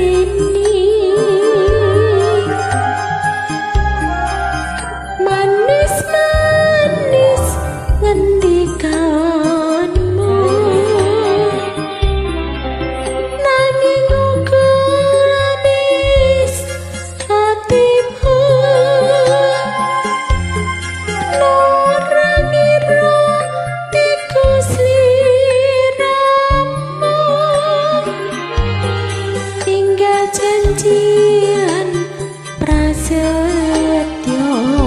Música rất yêu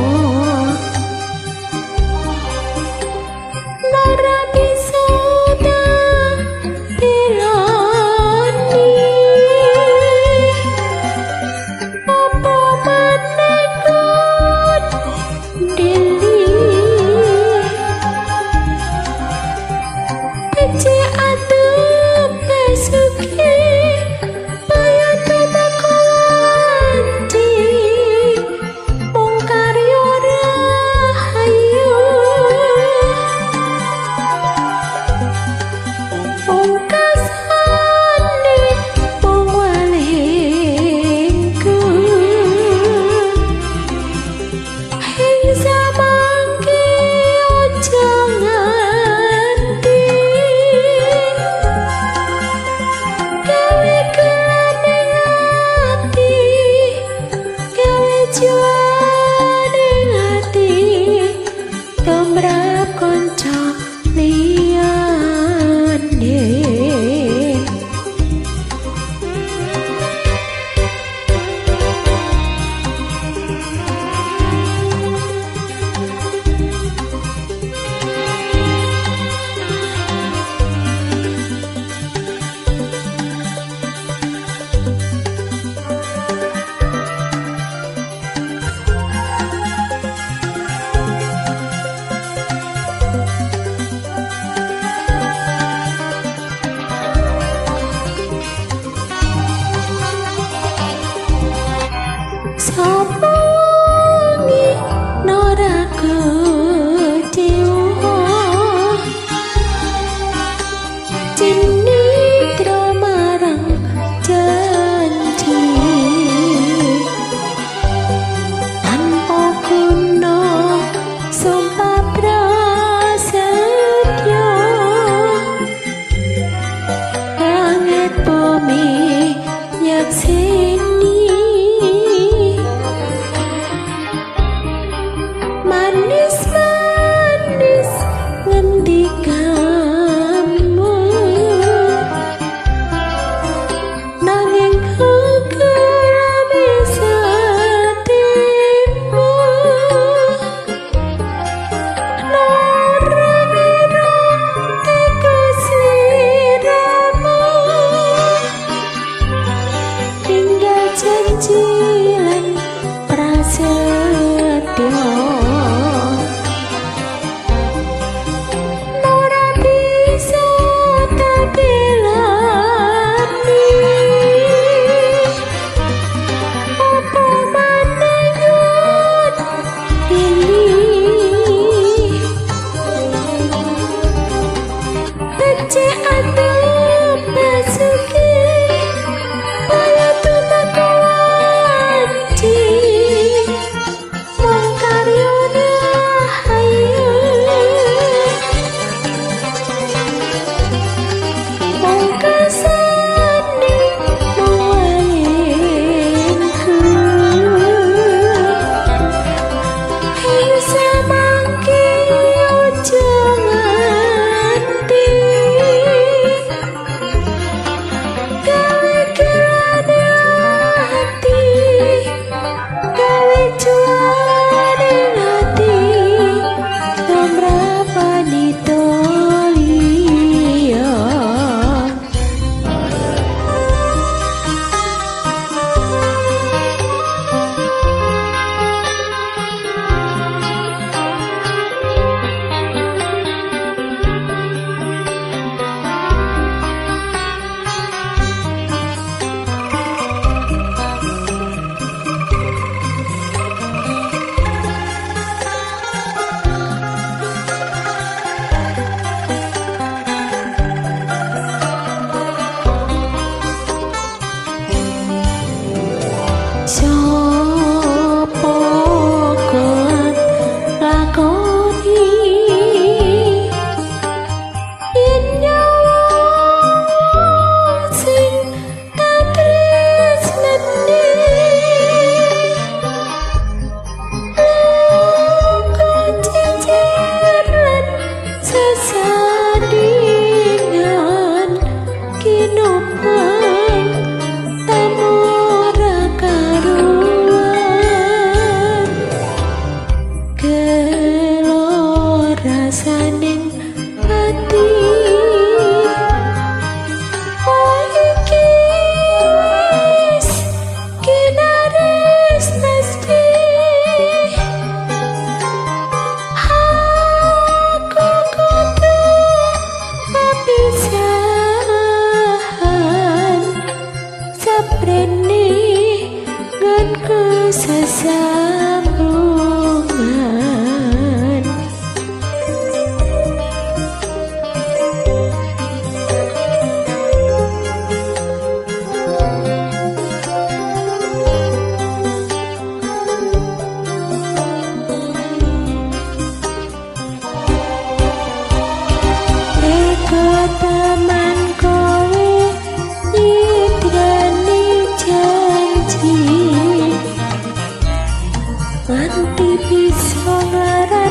you say Reni, ngan kesesambung nganti bisa ngara